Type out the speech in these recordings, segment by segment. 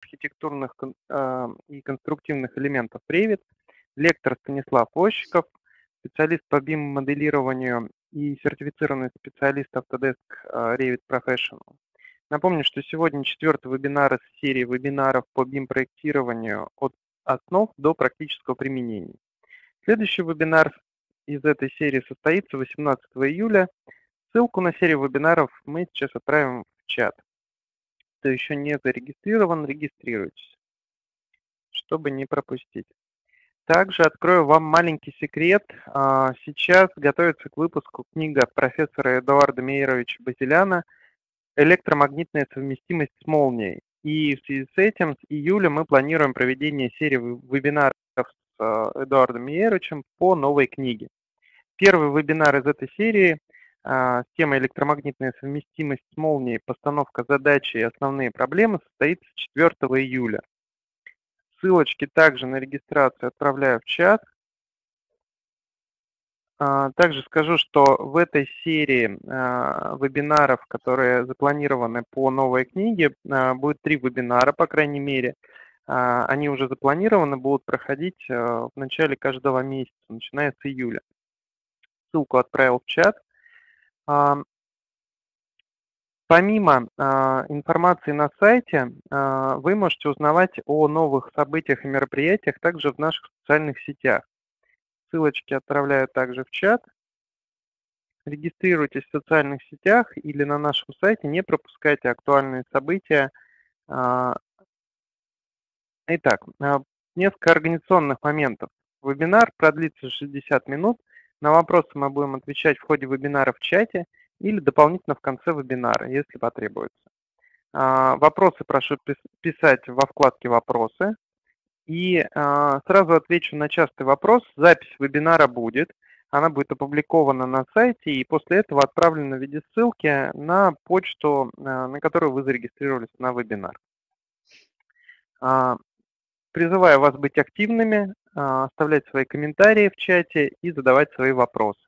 архитектурных э, и конструктивных элементов Revit, лектор Станислав Ощиков, специалист по BIM-моделированию и сертифицированный специалист Autodesk э, Revit Professional. Напомню, что сегодня четвертый вебинар из серии вебинаров по BIM-проектированию от основ до практического применения. Следующий вебинар из этой серии состоится 18 июля. Ссылку на серию вебинаров мы сейчас отправим в чат. Кто еще не зарегистрирован, регистрируйтесь, чтобы не пропустить. Также открою вам маленький секрет. А, сейчас готовится к выпуску книга профессора Эдуарда Мейеровича Базиляна «Электромагнитная совместимость с молнией». И в связи с этим с июля мы планируем проведение серии вебинаров с а, Эдуардом Мейеровичем по новой книге. Первый вебинар из этой серии с темой электромагнитная совместимость с молнией, постановка задачи и основные проблемы состоится 4 июля. Ссылочки также на регистрацию отправляю в чат. А, также скажу, что в этой серии а, вебинаров, которые запланированы по новой книге, будет три вебинара, по крайней мере. Они уже запланированы, будут проходить в начале каждого месяца, начиная с июля ссылку отправил в чат. Помимо а, информации на сайте, а, вы можете узнавать о новых событиях и мероприятиях также в наших социальных сетях. Ссылочки отправляю также в чат. Регистрируйтесь в социальных сетях или на нашем сайте, не пропускайте актуальные события. А, итак, несколько организационных моментов. Вебинар продлится 60 минут. На вопросы мы будем отвечать в ходе вебинара в чате или дополнительно в конце вебинара, если потребуется. А, вопросы прошу писать во вкладке «Вопросы». И а, сразу отвечу на частый вопрос. Запись вебинара будет. Она будет опубликована на сайте и после этого отправлена в виде ссылки на почту, а, на которую вы зарегистрировались на вебинар. Призываю вас быть активными, оставлять свои комментарии в чате и задавать свои вопросы.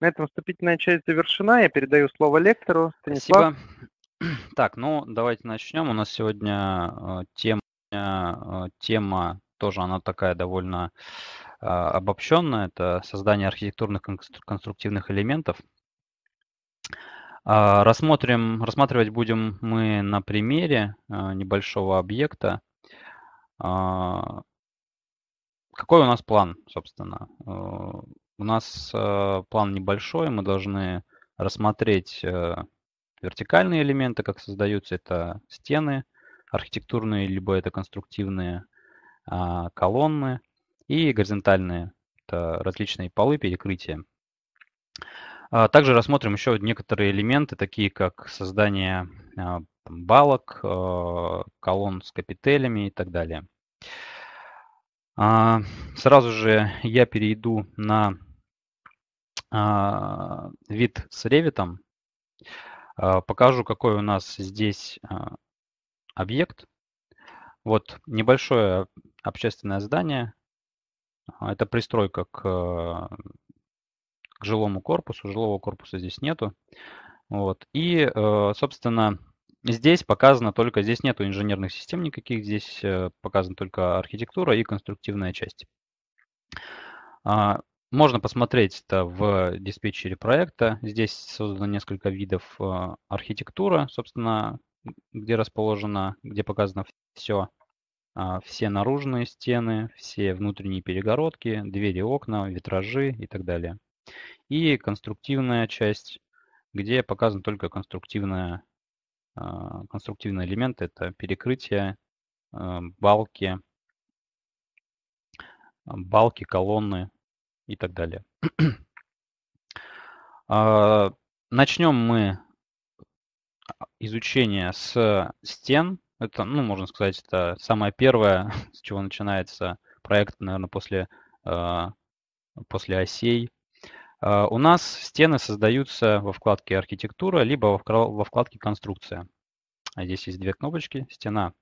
На этом вступительная часть завершена. Я передаю слово лектору. Станислав. Спасибо. Так, ну давайте начнем. У нас сегодня э, тема, тема тоже она такая довольно э, обобщенная. Это создание архитектурных конструктивных элементов. А, рассмотрим, рассматривать будем мы на примере небольшого объекта. А, какой у нас план, собственно? Э, у нас э, план небольшой, мы должны рассмотреть э, вертикальные элементы, как создаются. Это стены архитектурные, либо это конструктивные а, колонны. И горизонтальные, это различные полы, перекрытия. А, также рассмотрим еще некоторые элементы, такие как создание балок, колонн с капителями и так далее. А, сразу же я перейду на а, вид с Revit. А, покажу, какой у нас здесь объект. Вот небольшое общественное здание. Это пристройка к, к жилому корпусу. Жилого корпуса здесь нету. Вот. И, собственно, Здесь показано только, здесь нету инженерных систем никаких, здесь э, показана только архитектура и конструктивная часть. А, можно посмотреть это в диспетчере проекта. Здесь создано несколько видов э, архитектура, собственно, где расположено, где показано все. А, все наружные стены, все внутренние перегородки, двери, окна, витражи и так далее. И конструктивная часть, где показана только конструктивная конструктивные элементы это перекрытие, а, балки, балки, колонны и так далее. А, начнем мы изучение с стен. Это, ну, можно сказать, это самое первое, с чего начинается проект, наверное, после, после осей. А, у нас стены создаются во вкладке «Архитектура» либо во вкладке «Конструкция». А здесь есть две кнопочки «Стена».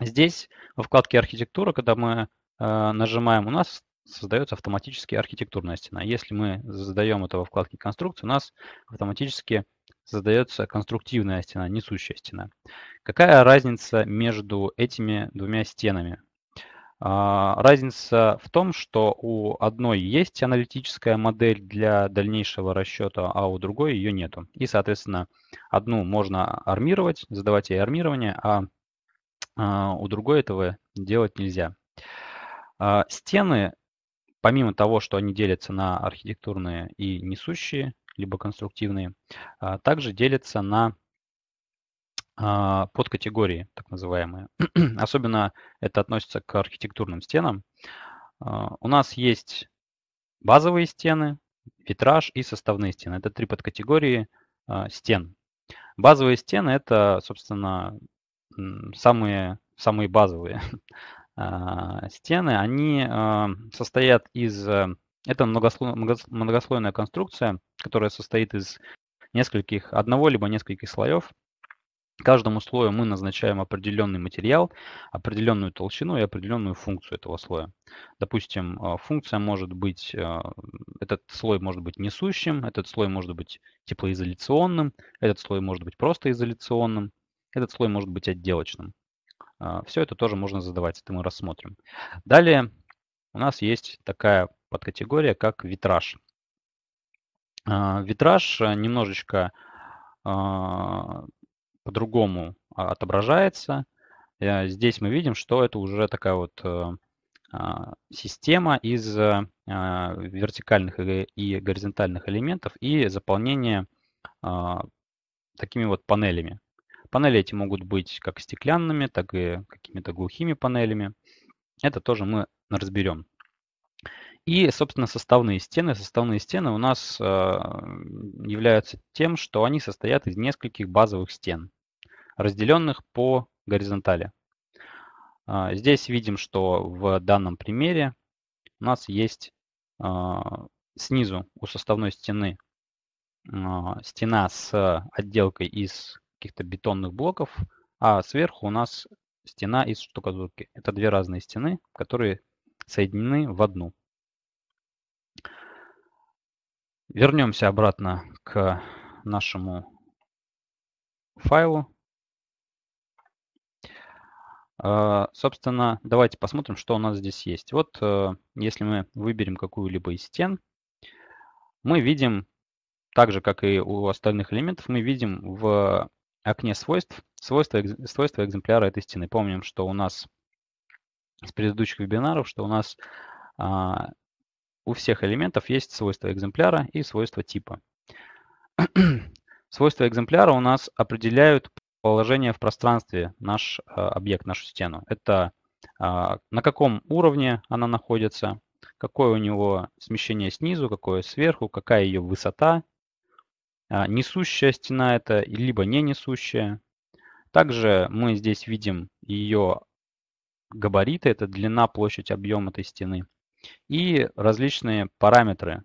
Здесь во вкладке «Архитектура», когда мы а, нажимаем, у нас создается автоматически архитектурная стена. Если мы задаем это во вкладке «Конструкция», у нас автоматически создается конструктивная стена, несущая стена. Какая разница между этими двумя стенами? А, разница в том, что у одной есть аналитическая модель для дальнейшего расчета, а у другой ее нету. И, соответственно, одну можно армировать, задавать ей армирование, а, а у другой этого делать нельзя. А, стены, помимо того, что они делятся на архитектурные и несущие, либо конструктивные, также делятся на подкатегории, так называемые. Особенно это относится к архитектурным стенам. А, у нас есть базовые стены, витраж и составные стены. Это три подкатегории а, стен. Базовые стены – это, собственно, самые, самые базовые стены. Они состоят из… Это многослойная конструкция, которая состоит из нескольких, одного либо нескольких слоев, Каждому слою мы назначаем определенный материал, определенную толщину и определенную функцию этого слоя. Допустим, а, функция может быть, а, этот слой может быть несущим, этот слой может быть теплоизоляционным, этот слой может быть просто изоляционным, этот слой может быть отделочным. А, Все это тоже можно задавать, это мы рассмотрим. Далее у нас есть такая подкатегория, как витраж. Витраж немножечко по-другому а, отображается. Э, здесь мы видим, что это уже такая вот э, а, система из а, вертикальных и горизонтальных элементов и заполнение такими вот панелями. Панели эти могут быть как стеклянными, так и какими-то глухими панелями. Это тоже мы разберем. И, собственно, составные стены. Составные стены у нас являются тем, что они состоят из нескольких базовых стен разделенных по горизонтали. А, здесь видим, что в данном примере у нас есть а, снизу у составной стены а, стена с отделкой из каких-то бетонных блоков, а сверху у нас стена из штукатурки. Это две разные стены, которые соединены в одну. Вернемся обратно к нашему файлу. А, собственно, давайте посмотрим, что у нас здесь есть. Вот э, если мы выберем какую-либо из стен, мы видим, так же, как и у остальных элементов, мы видим в окне свойств свойства, свойства экземпляра этой стены. Помним, что у нас из предыдущих вебинаров, что у нас а, у всех элементов есть свойства экземпляра и свойства типа. свойства экземпляра у нас определяют положение в пространстве наш а, объект, нашу стену. Это а, на каком уровне она находится, какое у него смещение снизу, какое сверху, какая ее высота. А, несущая стена это, либо не несущая. Также мы здесь видим ее габариты, это длина, площадь, объем этой стены. И различные параметры,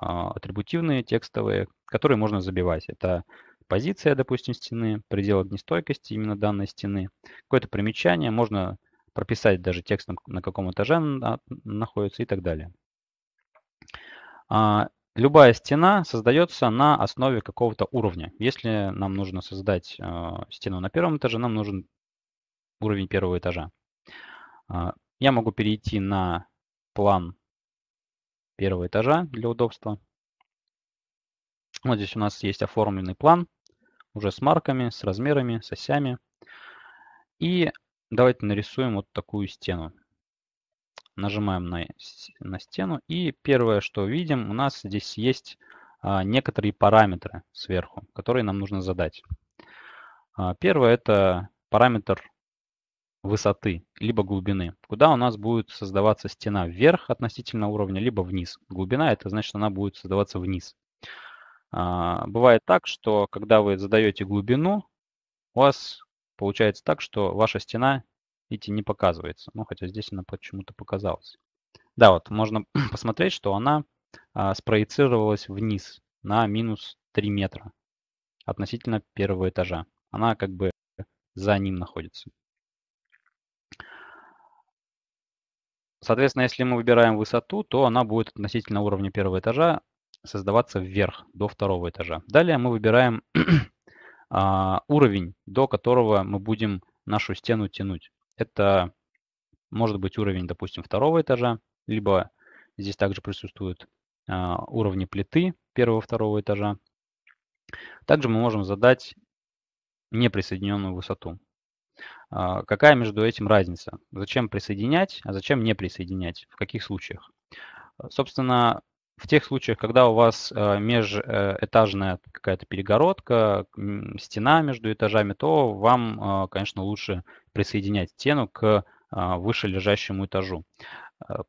атрибутивные, текстовые, которые можно забивать. Это позиция, допустим, стены, предел огнестойкости именно данной стены, какое-то примечание, можно прописать даже текстом, на каком этаже она находится и так далее. А, любая стена создается на основе какого-то уровня. Если нам нужно создать а, стену на первом этаже, нам нужен уровень первого этажа. А, я могу перейти на план первого этажа для удобства. Вот здесь у нас есть оформленный план уже с марками, с размерами, с осями. И давайте нарисуем вот такую стену. Нажимаем на, на стену. И первое, что видим, у нас здесь есть а, некоторые параметры сверху, которые нам нужно задать. А, первое это параметр высоты, либо глубины, куда у нас будет создаваться стена вверх относительно уровня, либо вниз. Глубина это значит, она будет создаваться вниз. А, бывает так, что когда вы задаете глубину, у вас получается так, что ваша стена, видите, не показывается. Ну, хотя здесь она почему-то показалась. Да, вот можно посмотреть, что она а, спроецировалась вниз на минус 3 метра относительно первого этажа. Она как бы за ним находится. Соответственно, если мы выбираем высоту, то она будет относительно уровня первого этажа создаваться вверх, до второго этажа. Далее мы выбираем а, уровень, до которого мы будем нашу стену тянуть. Это может быть уровень, допустим, второго этажа, либо здесь также присутствуют а, уровни плиты первого второго этажа. Также мы можем задать неприсоединенную высоту. А, какая между этим разница? Зачем присоединять, а зачем не присоединять? В каких случаях? Собственно, в тех случаях, когда у вас а, межэтажная какая-то перегородка, стена между этажами, то вам, конечно, лучше присоединять стену к выше лежащему этажу.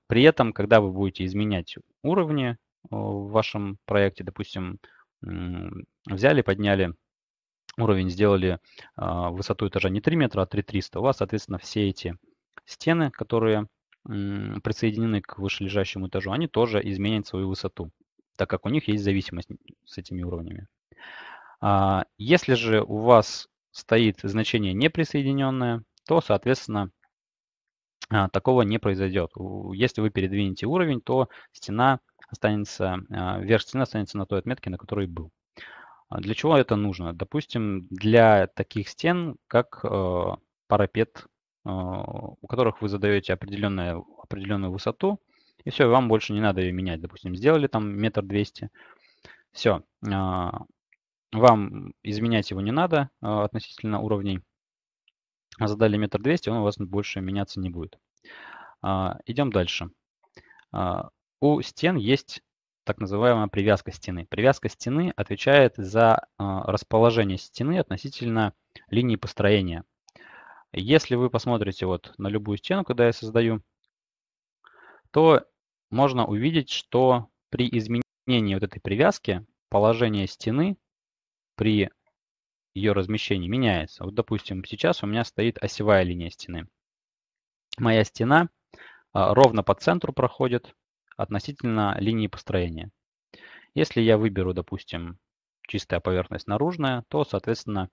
При этом, когда вы будете изменять уровни в вашем проекте, допустим, взяли, подняли уровень, сделали высоту этажа не 3 метра, а 3300, у вас, соответственно, все эти стены, которые присоединены к вышележащему этажу, они тоже изменят свою высоту, так как у них есть зависимость с этими уровнями. А, если же у вас стоит значение неприсоединенное, то, соответственно, а, такого не произойдет. Если вы передвинете уровень, то стена останется, верх стены останется на той отметке, на которой был. А для чего это нужно? Допустим, для таких стен, как э, парапет, у которых вы задаете определенную, определенную высоту, и все, вам больше не надо ее менять. Допустим, сделали там метр двести, все, э, вам изменять его не надо э, относительно уровней. Задали метр двести, он у вас больше меняться не будет. Идем дальше. У стен есть так называемая привязка стены. Привязка стены отвечает за а, расположение стены относительно линии построения. Если вы посмотрите вот на любую стену, когда я создаю, то можно увидеть, что при изменении вот этой привязки положение стены при ее размещении меняется. Вот, допустим, сейчас у меня стоит осевая линия стены. Моя стена а, ровно по центру проходит, относительно линии построения. Если я выберу, допустим, чистая поверхность наружная, то, соответственно,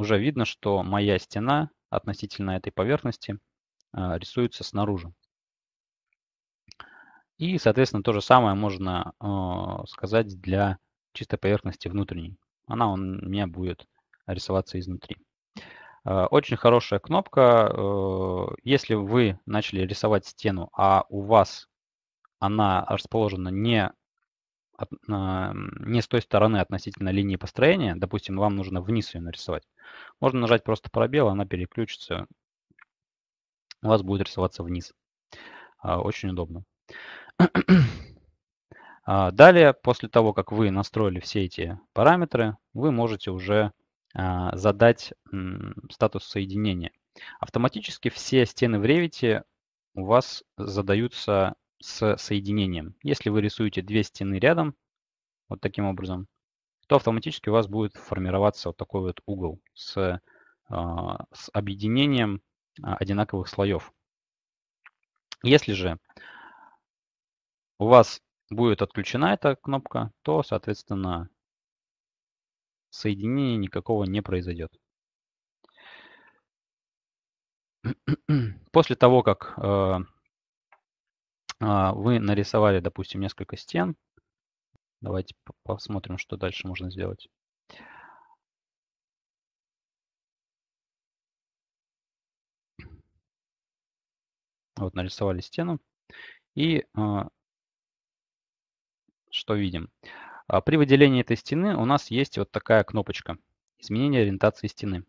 уже видно, что моя стена относительно этой поверхности а, рисуется снаружи. И, соответственно, то же самое можно э, сказать для чистой поверхности внутренней. Она у меня будет рисоваться изнутри. Э, очень хорошая кнопка. Если вы начали рисовать стену, а у вас она расположена не, от, не с той стороны относительно линии построения, допустим, вам нужно вниз ее нарисовать, можно нажать просто пробел, она переключится, у вас будет рисоваться вниз. А, очень удобно. А, далее, после того, как вы настроили все эти параметры, вы можете уже а, задать статус соединения. Автоматически все стены в Revit у вас задаются с соединением. Если вы рисуете две стены рядом, вот таким образом, то автоматически у вас будет формироваться вот такой вот угол с, а, с объединением а, одинаковых слоев. Если же у вас будет отключена эта кнопка, то, соответственно, соединения никакого не произойдет. После того, как э, вы нарисовали, допустим, несколько стен. Давайте посмотрим, что дальше можно сделать. Вот нарисовали стену. И а, что видим? А, при выделении этой стены у нас есть вот такая кнопочка «Изменение ориентации стены».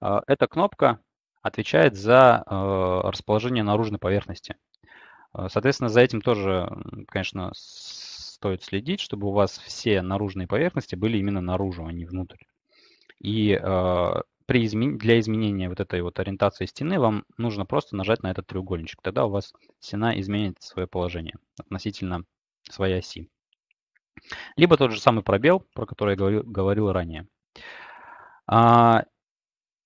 Эта кнопка отвечает за расположение наружной поверхности. А, соответственно, за этим тоже, конечно, стоит следить, чтобы у вас все наружные поверхности были именно наружу, а не внутрь. И э, при измен... для изменения вот этой вот ориентации стены вам нужно просто нажать на этот треугольничек. Тогда у вас стена изменит свое положение относительно своей оси. Либо тот же самый пробел, про который я говорил, говорил ранее. А,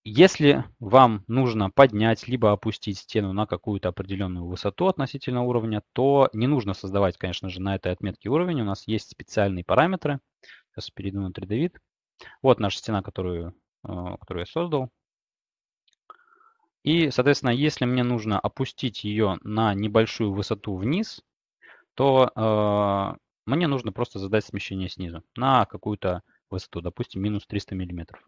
если вам нужно поднять либо опустить стену на какую-то определенную высоту относительно уровня, то не нужно создавать, конечно же, на этой отметке уровень. У нас есть специальные параметры. Сейчас перейду на 3D вид. Вот наша стена, которую, э, которую я создал. И, соответственно, если мне нужно опустить ее на небольшую высоту вниз, то э, мне нужно просто задать смещение снизу на какую-то высоту, допустим, минус 300 миллиметров.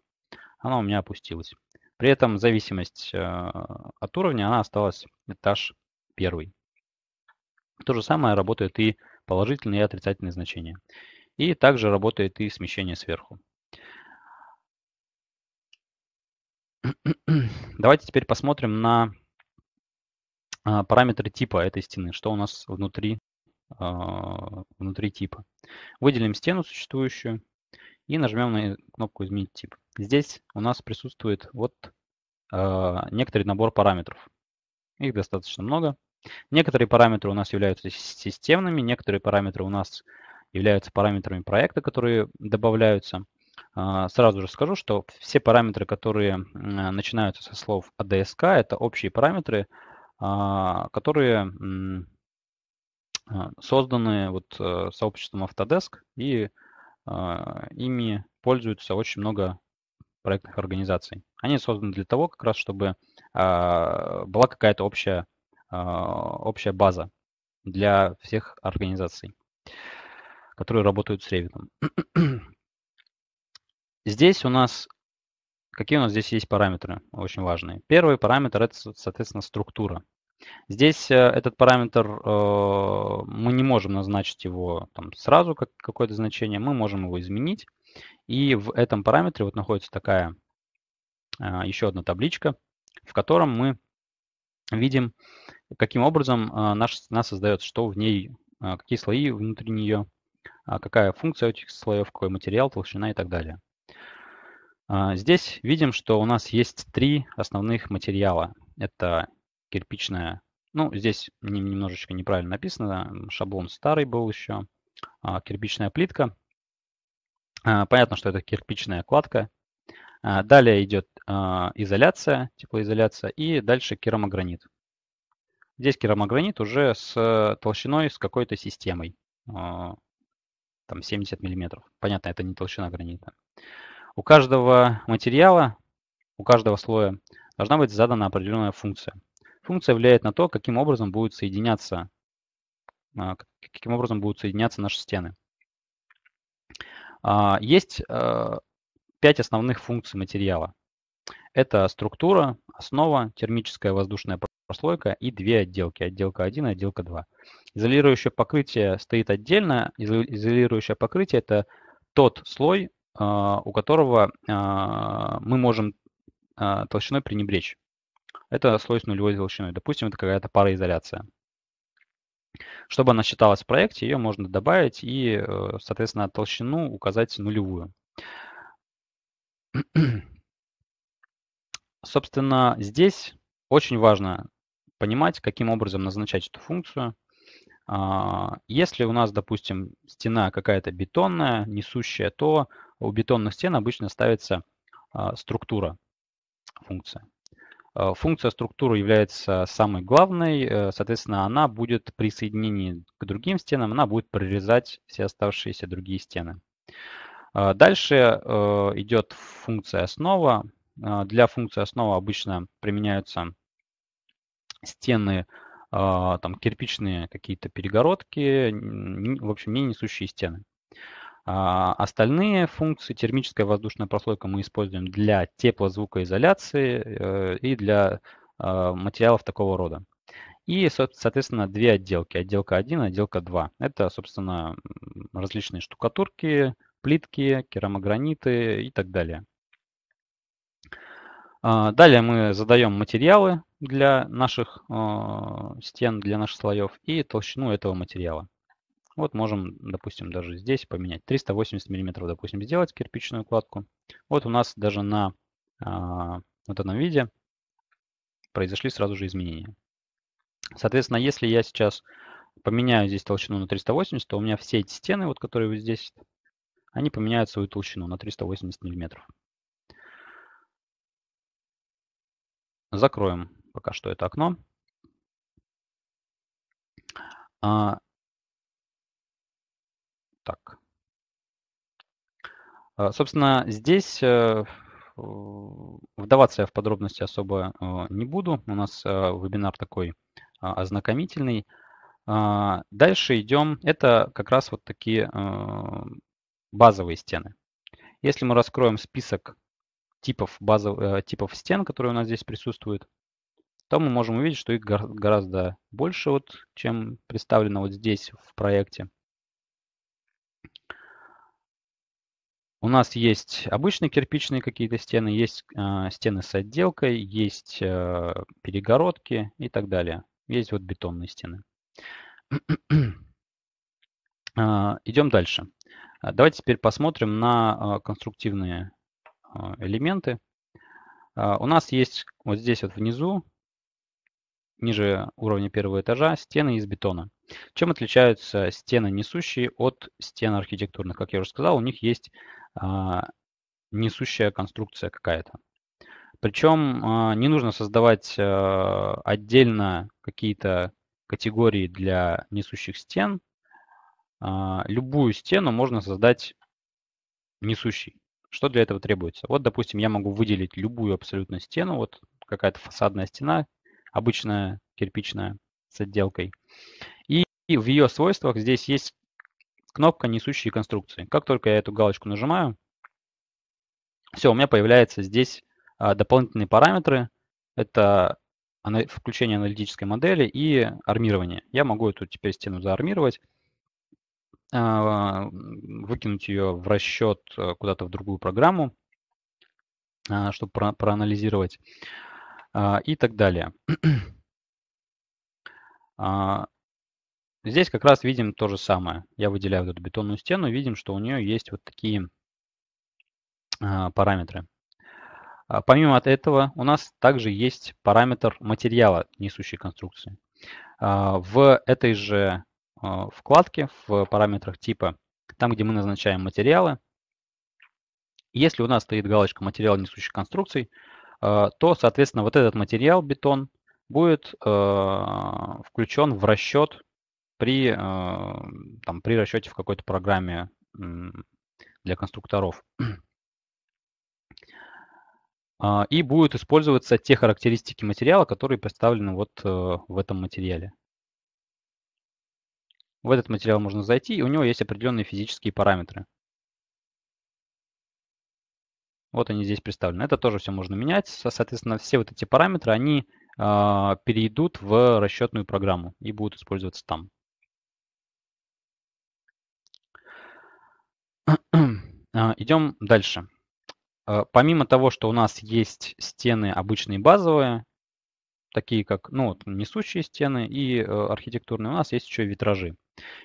Она у меня опустилась. При этом зависимость э, от уровня, она осталась этаж первый. То же самое работает и положительные и отрицательные значения. И также работает и смещение сверху. Давайте теперь посмотрим на а, параметры типа этой стены, что у нас внутри, а, внутри типа. Выделим стену существующую и нажмем на кнопку «Изменить тип». Здесь у нас присутствует вот а, некоторый набор параметров. Их достаточно много. Некоторые параметры у нас являются системными, некоторые параметры у нас являются параметрами проекта, которые добавляются. А, сразу же скажу, что все параметры, которые начинаются со слов ADSK, это общие параметры, а, которые созданы вот э, сообществом Autodesk, и ими пользуются очень много проектных организаций. Они созданы для того, как раз, чтобы была какая-то общая, общая база для всех организаций, которые работают с Revit. Здесь у нас, какие у нас здесь есть параметры очень важные? Первый параметр это, соответственно, структура. Здесь э, этот параметр, э, мы не можем назначить его там, сразу как какое-то значение, мы можем его изменить. И в этом параметре вот находится такая э, еще одна табличка, в котором мы видим, каким образом наш, нас создается, что в ней, какие слои внутри нее, какая функция этих слоев, какой материал, толщина и так далее. А, здесь видим, что у нас есть три основных материала. Это кирпичная, ну, здесь немножечко неправильно написано, шаблон старый был еще, а, кирпичная плитка. А, понятно, что это кирпичная кладка. Далее идет изоляция, теплоизоляция, и дальше керамогранит. Здесь керамогранит уже с толщиной, с какой-то системой, там 70 миллиметров. Понятно, это не толщина гранита. У каждого материала, у каждого слоя должна быть задана определенная функция. Функция влияет на то, каким образом будут соединяться, а, каким образом будут соединяться наши стены. А, есть а, пять основных функций материала. Это структура, основа, термическая воздушная прослойка и две отделки. Отделка 1 и отделка 2. Изолирующее покрытие стоит отдельно. Изолирующее покрытие – это тот слой, а, у которого а, мы можем толщиной пренебречь. Это слой с нулевой толщиной. Допустим, это какая-то пароизоляция. Чтобы она считалась в проекте, ее можно добавить и, э, соответственно, толщину указать нулевую. Собственно, здесь очень важно понимать, каким образом назначать эту функцию. Если у нас, допустим, стена какая-то бетонная, несущая, то у бетонных стен обычно ставится а, структура, функция. А, функция структуры является самой главной, э, соответственно, она будет при соединении к другим стенам, она будет прорезать все оставшиеся другие стены. А, дальше э, идет функция основа. Для функции основа обычно применяются стены, там кирпичные какие-то перегородки, в общем, не несущие стены. А остальные функции термическая воздушная прослойка мы используем для теплозвукоизоляции э, и для а, материалов такого рода. И, соответственно, две отделки. Отделка 1 и отделка 2. Это, собственно, различные штукатурки, плитки, керамограниты и так далее. А, далее мы задаем материалы для наших стен, для наших слоев и толщину этого материала. Вот можем, допустим, даже здесь поменять. 380 миллиметров, допустим, сделать кирпичную кладку. Вот у нас даже на а, вот этом виде произошли сразу же изменения. Соответственно, если я сейчас поменяю здесь толщину на 380, то у меня все эти стены, вот которые вот здесь, они поменяют свою толщину на 380 миллиметров. Закроем пока что это окно. А, так. А, собственно, здесь э, вдаваться я в подробности особо э, не буду. У нас э, вебинар такой ознакомительный. А, дальше идем. Это как раз вот такие а, базовые стены. Если мы раскроем список типов, базов, типов стен, которые у нас здесь присутствуют, то мы можем увидеть, что их гораздо больше, вот, чем представлено вот здесь в проекте. У нас есть обычные кирпичные какие-то стены, есть э, стены с отделкой, есть э, перегородки и так далее. Есть вот бетонные стены. э, идем дальше. Давайте теперь посмотрим на конструктивные элементы. У нас есть вот здесь вот внизу, ниже уровня первого этажа, стены из бетона. Чем отличаются стены несущие от стен архитектурных? Как я уже сказал, у них есть а, несущая конструкция какая-то. Причем а, не нужно создавать а, отдельно какие-то категории для несущих стен. Любую стену можно создать несущей. Что для этого требуется? Вот, допустим, я могу выделить любую абсолютно стену, вот какая-то фасадная стена, обычная кирпичная с отделкой. И в ее свойствах здесь есть кнопка «Несущие конструкции». Как только я эту галочку нажимаю, все, у меня появляется здесь а, дополнительные параметры. Это включение аналитической модели и армирование. Я могу эту теперь стену заармировать, а, выкинуть ее в расчет а, куда-то в другую программу, чтобы проанализировать и так далее. Здесь как раз видим то же самое. Я выделяю эту бетонную стену, видим, что у нее есть вот такие а, параметры. А, помимо этого, у нас также есть параметр материала несущей конструкции. А, в этой же вкладке, в параметрах типа, там, где мы назначаем материалы, если у нас стоит галочка материал несущих конструкций, то, соответственно, вот этот материал, бетон, будет включен в расчет при, там, при расчете в какой-то программе для конструкторов. А, и будут использоваться те характеристики материала, которые представлены вот э, в этом материале. В этот материал можно зайти, и у него есть определенные физические параметры. Вот они здесь представлены. Это тоже все можно менять. Соответственно, все вот эти параметры, они э, перейдут в расчетную программу и будут использоваться там. идем дальше. А, помимо того, что у нас есть стены обычные базовые, такие как ну, вот, несущие стены и э, архитектурные, у нас есть еще и витражи.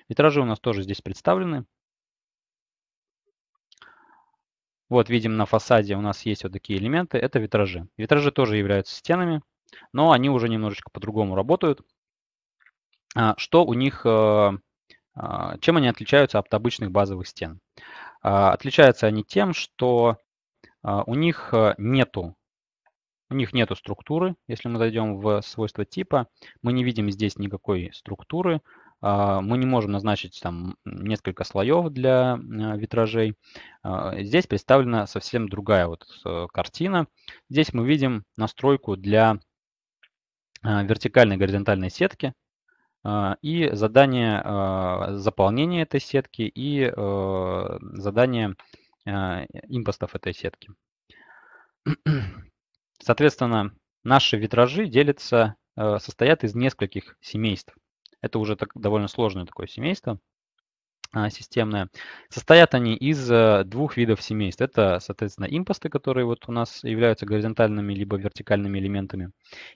Витражи у нас тоже здесь представлены. Вот видим на фасаде у нас есть вот такие элементы, это витражи. Витражи тоже являются стенами, но они уже немножечко по-другому работают. А, что у них, э, а, чем они отличаются от обычных базовых стен? А, отличаются они тем, что а, у них э, нету у них нету структуры. Если мы зайдем в свойства типа, мы не видим здесь никакой структуры. А, мы не можем назначить там несколько слоев для э, витражей. А, здесь представлена совсем другая вот э, картина. Здесь мы видим настройку для вертикальной горизонтальной сетки и задание заполнения этой сетки и задание а, импостов этой сетки. Соответственно, наши витражи делятся, э, состоят из нескольких семейств. Это уже так, довольно сложное такое семейство а, системное. Состоят они из э, двух видов семейств. Это, соответственно, импосты, которые вот у нас являются горизонтальными либо вертикальными элементами.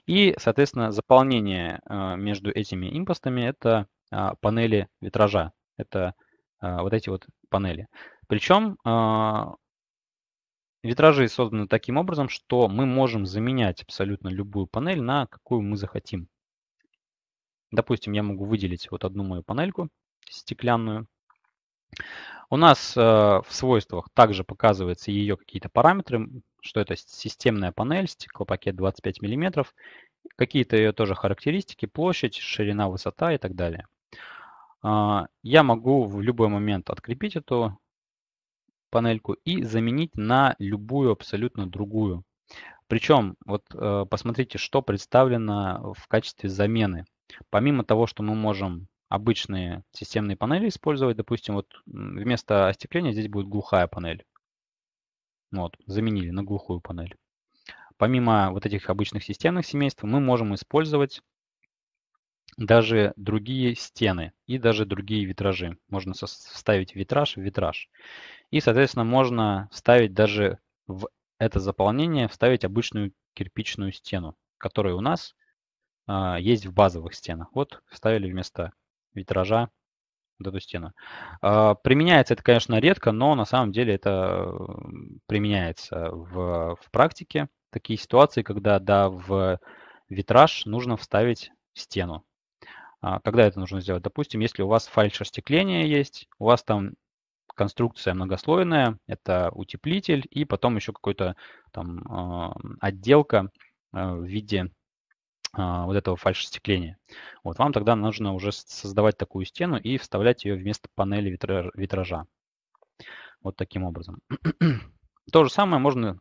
И, соответственно, заполнение э, между этими импостами – это а, панели витража. Это вот эти вот панели. Причем а, витражи созданы таким образом, что мы можем заменять абсолютно любую панель на какую мы захотим. Допустим, я могу выделить вот одну мою панельку стеклянную. У нас э, в свойствах также показываются ее какие-то параметры, что это системная панель, стеклопакет 25 мм, какие-то ее тоже характеристики, площадь, ширина, высота и так далее. Э, я могу в любой момент открепить эту панельку и заменить на любую абсолютно другую. Причем, вот э, посмотрите, что представлено в качестве замены. Помимо того, что мы можем обычные системные панели использовать. Допустим, вот вместо остекления здесь будет глухая панель. Вот, заменили на глухую панель. Помимо вот этих обычных системных семейств, мы можем использовать даже другие стены и даже другие витражи. Можно вставить витраж в витраж. И, соответственно, можно вставить даже в это заполнение, вставить обычную кирпичную стену, которая у нас а, есть в базовых стенах. Вот вставили вместо витража вот эту стену. А, применяется это, конечно, редко, но на самом деле это применяется в, в практике. Такие ситуации, когда да, в витраж нужно вставить стену. А, когда это нужно сделать? Допустим, если у вас фальш остекления есть, у вас там конструкция многослойная, это утеплитель и потом еще какой-то там а, отделка а, в виде вот этого фальшостекления. Вот вам тогда нужно уже создавать такую стену и вставлять ее вместо панели витража. Вот таким образом. То же самое можно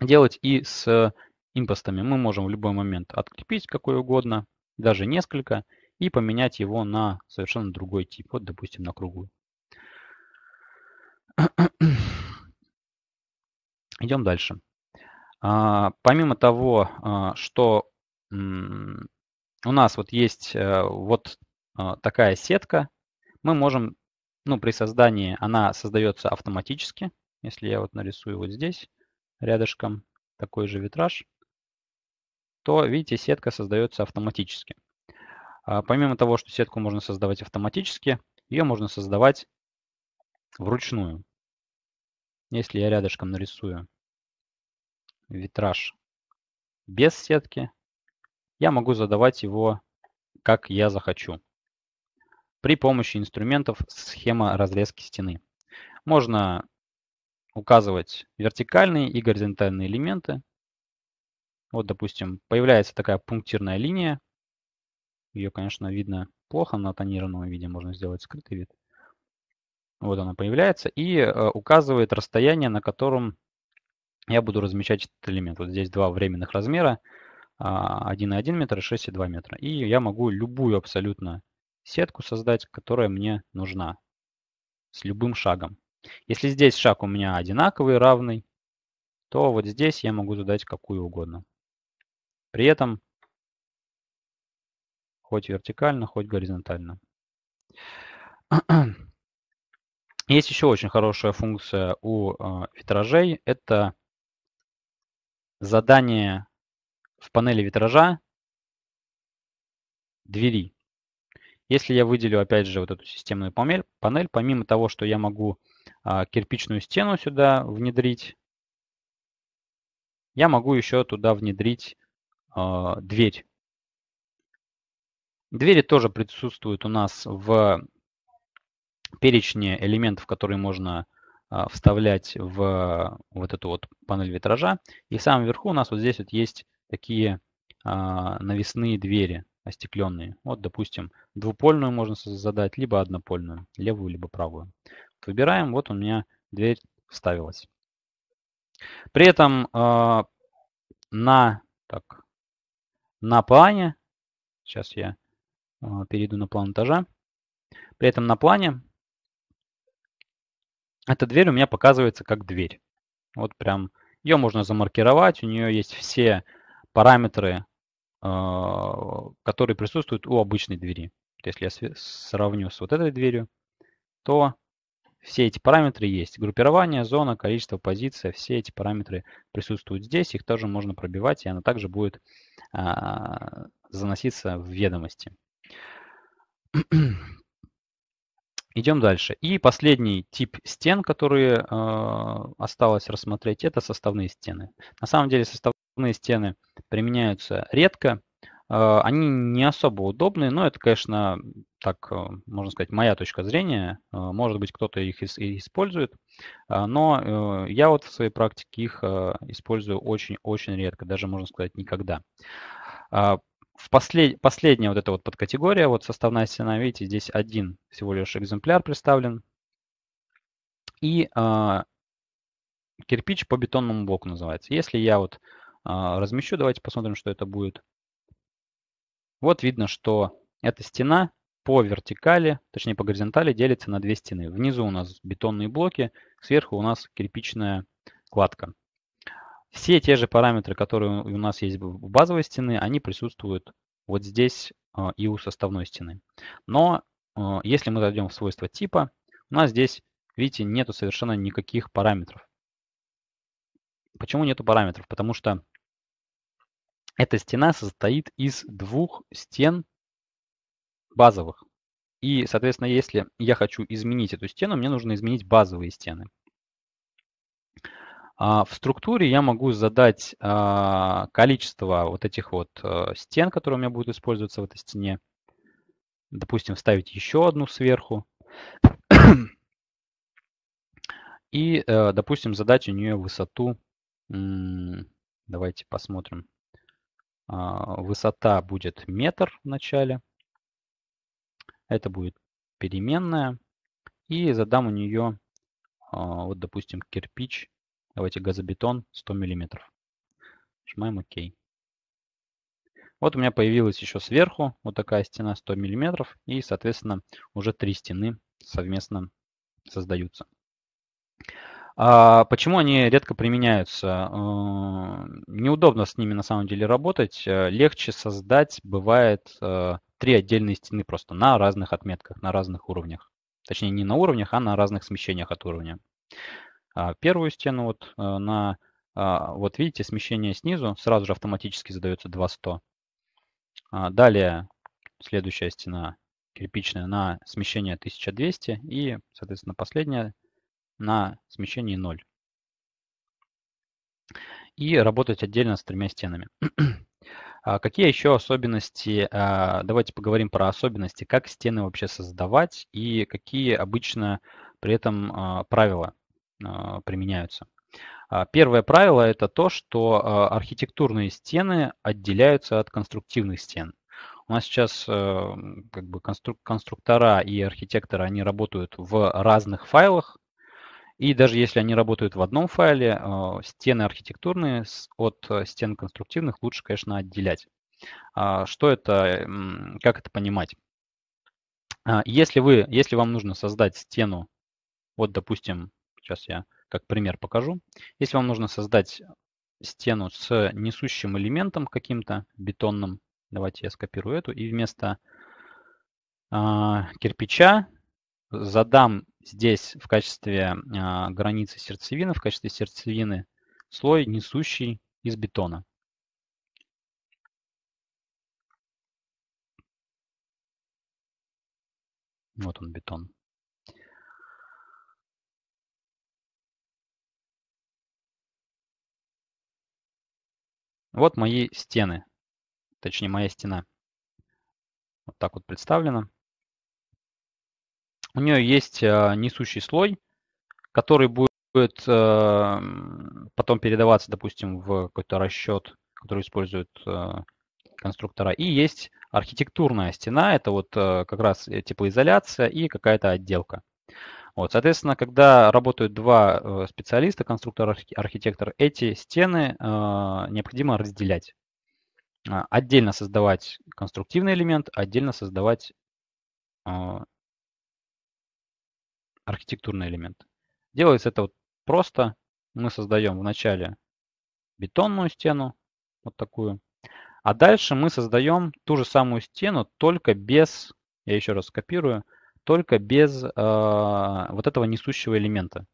делать и с импостами. Мы можем в любой момент открепить какой угодно, даже несколько, и поменять его на совершенно другой тип. Вот, допустим, на круглую. Идем дальше. А, помимо того, а, что у нас вот есть э, вот а, такая сетка, мы можем, ну, при создании она создается автоматически. Если я вот нарисую вот здесь рядышком такой же витраж, то, видите, сетка создается автоматически. А, помимо того, что сетку можно создавать автоматически, ее можно создавать вручную. Если я рядышком нарисую витраж без сетки, я могу задавать его как я захочу при помощи инструментов схема разрезки стены. Можно указывать вертикальные и горизонтальные элементы. Вот, допустим, появляется такая пунктирная линия, ее, конечно, видно плохо на тонированном виде, можно сделать скрытый вид. Вот она появляется и э, указывает расстояние, на котором я буду размещать этот элемент. Вот здесь два временных размера, 1,1 метр и 6,2 метра. И я могу любую абсолютно сетку создать, которая мне нужна с любым шагом. Если здесь шаг у меня одинаковый, равный, то вот здесь я могу задать какую угодно. При этом хоть вертикально, хоть горизонтально. Есть еще очень хорошая функция у э, витражей. Это задание в панели витража двери. Если я выделю, опять же, вот эту системную панель, помимо того, что я могу э, кирпичную стену сюда внедрить, я могу еще туда внедрить э, дверь. Двери тоже присутствуют у нас в перечне элементов, которые можно а, вставлять в вот эту вот панель витража. И в самом верху у нас вот здесь вот есть такие а, навесные двери остекленные. Вот, допустим, двупольную можно задать, либо однопольную, левую, либо правую. Выбираем, вот у меня дверь вставилась. При этом э, на, так, на плане, сейчас я а, перейду на план этажа. При этом на плане эта дверь у меня показывается как дверь. Вот прям ее можно замаркировать, у нее есть все параметры, а, которые присутствуют у обычной двери. Если я сравню с вот этой дверью, то все эти параметры есть. Группирование, зона, количество, позиция, все эти параметры присутствуют здесь. Их тоже можно пробивать, и она также будет а, заноситься в ведомости. Идем дальше. И последний тип стен, которые э, осталось рассмотреть, это составные стены. На самом деле составные стены применяются редко. Э, они не особо удобные, но это, конечно, так, э, можно сказать, моя точка зрения. Э, может быть, кто-то их ис- использует. Э, но э, я вот в своей практике их э, использую очень-очень редко, даже, можно сказать, никогда. В послед... последняя вот эта вот подкатегория, вот составная стена, видите, здесь один всего лишь экземпляр представлен. И э, кирпич по бетонному блоку называется. Если я вот э, размещу, давайте посмотрим, что это будет. Вот видно, что эта стена по вертикали, точнее по горизонтали делится на две стены. Внизу у нас бетонные блоки, сверху у нас кирпичная кладка. Все те же параметры, которые у нас есть в базовой стены, они присутствуют вот здесь а, и у составной стены. Но а, если мы зайдем в свойства типа, у нас здесь, видите, нету совершенно никаких параметров. Почему нету параметров? Потому что эта стена состоит из двух стен базовых. И, соответственно, если я хочу изменить эту стену, мне нужно изменить базовые стены. А в структуре я могу задать а, количество вот этих вот а, стен, которые у меня будут использоваться в этой стене. Допустим, вставить еще одну сверху. И, э, допустим, задать у нее высоту. Давайте посмотрим. Высота будет метр в начале. Это будет переменная. И задам у нее, вот, допустим, кирпич Давайте газобетон 100 мм. Нажимаем ОК. Вот у меня появилась еще сверху вот такая стена 100 мм. И, соответственно, уже три стены совместно создаются. А почему они редко применяются? А, неудобно с ними на самом деле работать. Легче создать бывает а, три отдельные стены просто на разных отметках, на разных уровнях. Точнее, не на уровнях, а на разных смещениях от уровня. А, первую стену вот э, на, а, вот видите, смещение снизу сразу же автоматически задается 200. А, далее следующая стена кирпичная на смещение 1200 и, соответственно, последняя на смещение 0. И работать отдельно с тремя стенами. Какие еще особенности? Давайте поговорим про особенности, как стены вообще создавать и какие обычно при этом правила применяются. А, первое правило – это то, что а, архитектурные стены отделяются от конструктивных стен. У нас сейчас как бы конструктора и архитекторы, они работают в разных файлах, и даже если они работают в одном файле, стены архитектурные от стен конструктивных лучше, конечно, отделять. Что это, как это понимать? Если, вы, если вам нужно создать стену, вот, допустим, Сейчас я как пример покажу. Если вам нужно создать стену с несущим элементом каким-то бетонным, давайте я скопирую эту, и вместо э, кирпича задам здесь в качестве э, границы сердцевины, в качестве сердцевины слой несущий из бетона. Вот он бетон. Вот мои стены, точнее моя стена. Вот так вот представлена. У нее есть э, несущий слой, который будет э, потом передаваться, допустим, в какой-то расчет, который используют э, конструктора. И есть архитектурная стена, это вот как раз теплоизоляция и какая-то отделка. Вот, соответственно, когда работают два э, специалиста, конструктор, архитектор, эти стены э, необходимо разделять. А, отдельно создавать конструктивный элемент, отдельно создавать э, архитектурный элемент. Делается это вот просто. Мы создаем вначале бетонную стену, вот такую. А дальше мы создаем ту же самую стену, только без, я еще раз скопирую, только без э, вот этого несущего элемента.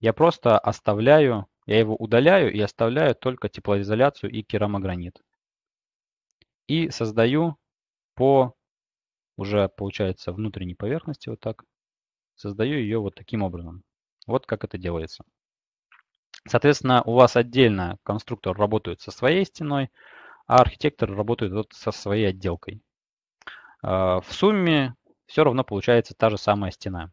Я просто оставляю, я его удаляю и оставляю только теплоизоляцию и керамогранит. И создаю по уже получается внутренней поверхности вот так. Создаю ее вот таким образом. Вот как это делается. Соответственно, у вас отдельно конструктор работает со своей стеной, а архитектор работает вот со своей отделкой. А, в сумме все равно получается та же самая стена.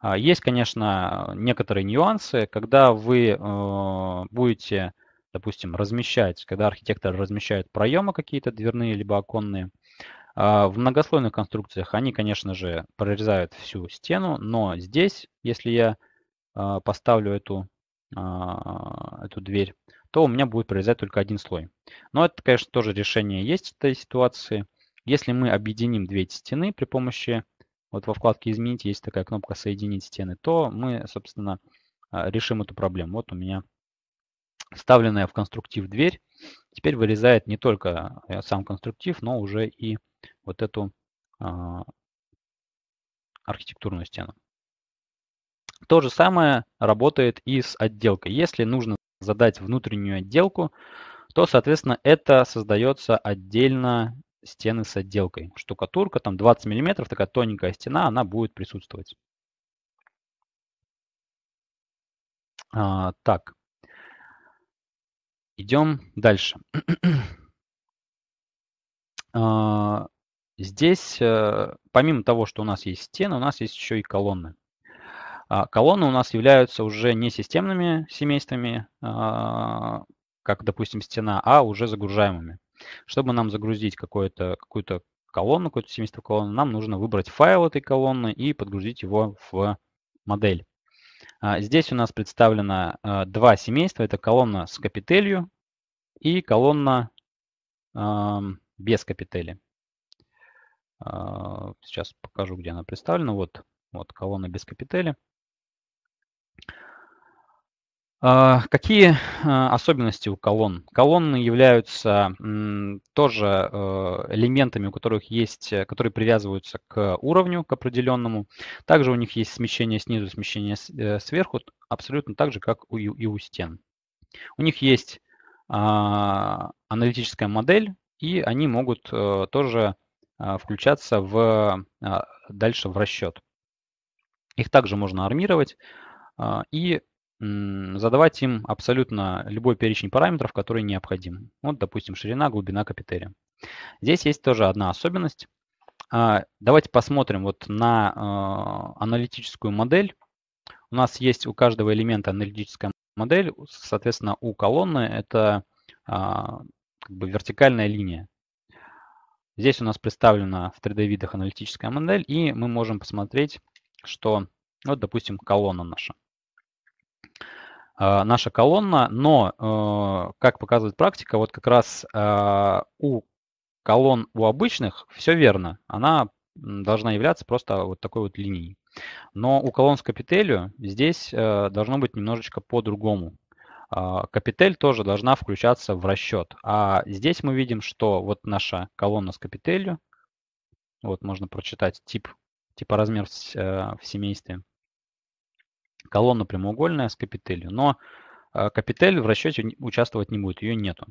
А, есть, конечно, некоторые нюансы, когда вы а, будете, допустим, размещать, когда архитектор размещает проемы какие-то дверные либо оконные, в многослойных конструкциях они, конечно же, прорезают всю стену, но здесь, если я поставлю эту, эту дверь, то у меня будет прорезать только один слой. Но это, конечно, тоже решение есть этой ситуации. Если мы объединим две эти стены при помощи, вот во вкладке «Изменить» есть такая кнопка «Соединить стены», то мы, собственно, а, решим эту проблему. Вот у меня вставленная в конструктив дверь теперь вырезает не только э, сам конструктив, но уже и вот эту а, архитектурную стену. То же самое работает и с отделкой. Если нужно задать внутреннюю отделку, то, соответственно, это создается отдельно стены с отделкой. Штукатурка, там 20 мм, такая тоненькая стена, она будет присутствовать. А, так, идем дальше. а, здесь, э, помимо того, что у нас есть стены, у нас есть еще и колонны. А, колонны у нас являются уже не системными семействами, а, как, допустим, стена, а уже загружаемыми. Чтобы нам загрузить какую-то какую колонну, какое-то семейство колонн, нам нужно выбрать файл этой колонны и подгрузить его в модель. А, здесь у нас представлено два семейства. Это колонна с капителью и колонна без капители. Сейчас покажу, где она представлена. Вот, вот колонна без капители. А, какие а, особенности у колонн? Колонны являются тоже э, элементами, у которых есть, э, которые привязываются к уровню, к определенному. Также у них есть смещение снизу, смещение э, сверху, абсолютно так же, как и у стен. У них есть а, аналитическая модель, и они могут тоже включаться в, дальше в расчет. Их также можно армировать и задавать им абсолютно любой перечень параметров, который необходим. Вот, допустим, ширина, глубина капителя. Здесь есть тоже одна особенность. А, давайте посмотрим вот на а, аналитическую модель. У нас есть у каждого элемента аналитическая модель, соответственно, у колонны это а, как бы вертикальная линия. Здесь у нас представлена в 3D-видах аналитическая модель, и мы можем посмотреть, что, вот, допустим, колонна наша. А, наша колонна, но, э, как показывает практика, вот как раз а, у колонн у обычных все верно. Она должна являться просто вот такой вот линией. Но у колонн с капителью здесь э, должно быть немножечко по-другому. А, капитель тоже должна включаться в расчет. А здесь мы видим, что вот наша колонна с капителью, вот можно прочитать тип, типа размер в э, семействе, колонна прямоугольная с капителью, но э, капитель в расчете участвовать не будет, ее нету.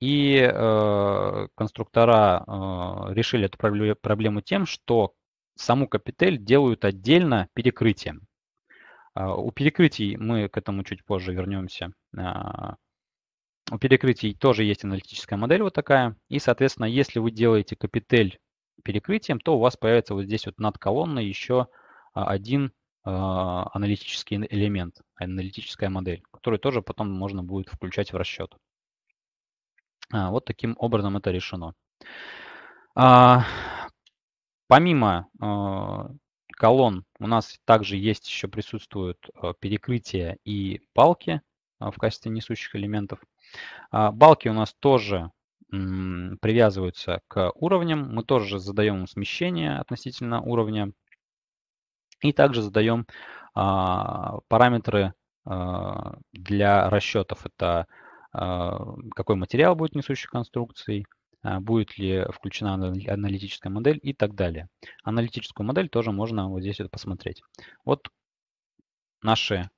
И э, конструктора э, решили эту проблему тем, что саму капитель делают отдельно перекрытием. Э, у перекрытий мы к этому чуть позже вернемся. Э, у перекрытий тоже есть аналитическая модель вот такая. И, соответственно, если вы делаете капитель перекрытием, то у вас появится вот здесь вот над колонной еще один а, аналитический элемент, аналитическая модель, которую тоже потом можно будет включать в расчет. А, вот таким образом это решено. А, помимо колонн у нас также есть еще присутствуют перекрытия и балки в качестве несущих элементов. Балки у нас тоже привязываются к уровням. Мы тоже задаем смещение относительно уровня и также задаем а, параметры а, для расчетов. Это а, какой материал будет несущей конструкцией, будет ли включена аналитическая модель и так далее. Аналитическую модель тоже можно вот здесь вот посмотреть. Вот наши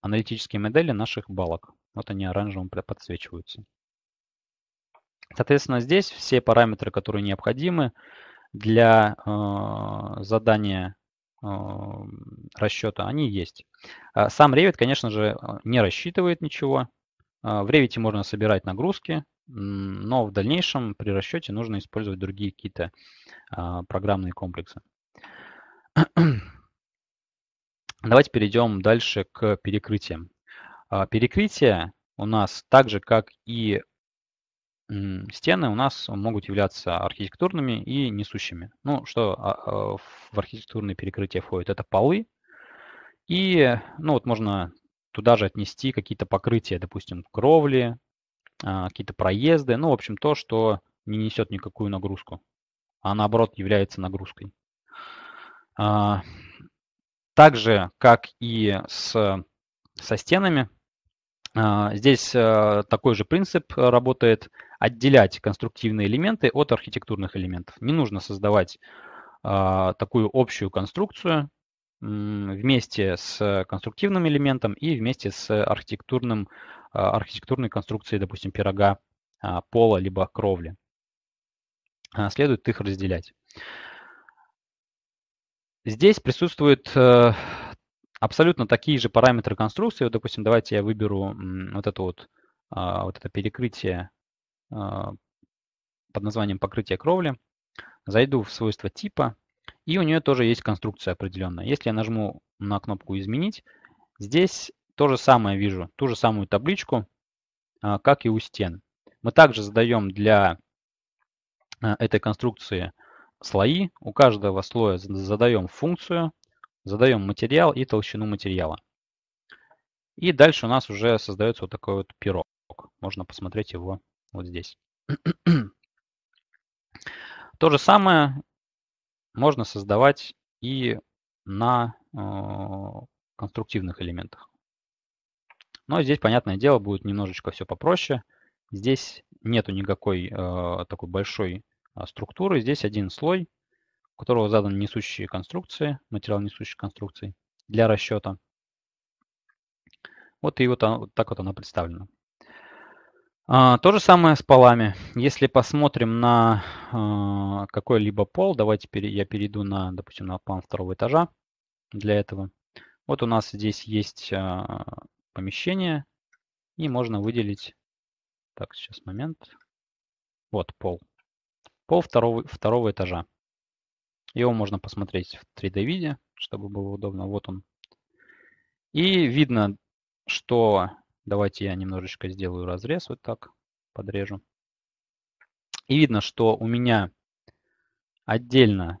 аналитические модели наших балок. Вот они оранжевым подсвечиваются. Соответственно, здесь все параметры, которые необходимы для э, задания расчета, они есть. А сам Revit, конечно же, а, не рассчитывает ничего. А, в Revit можно собирать нагрузки, но в дальнейшем при расчете нужно использовать другие какие-то программные комплексы. Давайте перейдем дальше к перекрытиям. Перекрытия у нас так же, как и стены у нас могут являться архитектурными и несущими. Ну, что а, а, в архитектурные перекрытия входит? Это полы. И, ну, вот можно туда же отнести какие-то покрытия, допустим, кровли, а, какие-то проезды. Ну, в общем, то, что не несет никакую нагрузку, а наоборот является нагрузкой. Так же, как и с, со стенами, здесь э, такой же принцип работает отделять конструктивные элементы от архитектурных элементов. Не нужно создавать а, такую общую конструкцию вместе с конструктивным элементом и вместе с архитектурным, архитектурной конструкцией, допустим, пирога, пола либо кровли. Следует их разделять. Здесь присутствуют э, абсолютно такие же параметры конструкции. Вот, допустим, давайте я выберу вот это вот, вот это перекрытие под названием покрытие кровли. Зайду в свойства типа, и у нее тоже есть конструкция определенная. Если я нажму на кнопку «Изменить», здесь то же самое вижу, ту же самую табличку, а, как и у стен. Мы также задаем для этой конструкции слои. У каждого слоя задаем функцию, задаем материал и толщину материала. И дальше у нас уже создается вот такой вот пирог. Можно посмотреть его вот здесь. То же самое можно создавать и на э, конструктивных элементах. Но здесь, понятное дело, будет немножечко все попроще. Здесь нету никакой э, такой большой а, структуры. Здесь один слой, у которого заданы несущие конструкции, материал несущих конструкций для расчета. Вот и вот, вот так вот она представлена. А, то же самое с полами. Если посмотрим на а, какой-либо пол, давайте я перейду на, допустим, на план второго этажа для этого. Вот у нас здесь есть а, помещение, и можно выделить... Так, сейчас момент. Вот пол. Пол второго, второго этажа. Его можно посмотреть в 3D виде, чтобы было удобно. Вот он. И видно, что... Давайте я немножечко сделаю разрез, вот так подрежу. И видно, что у меня отдельно,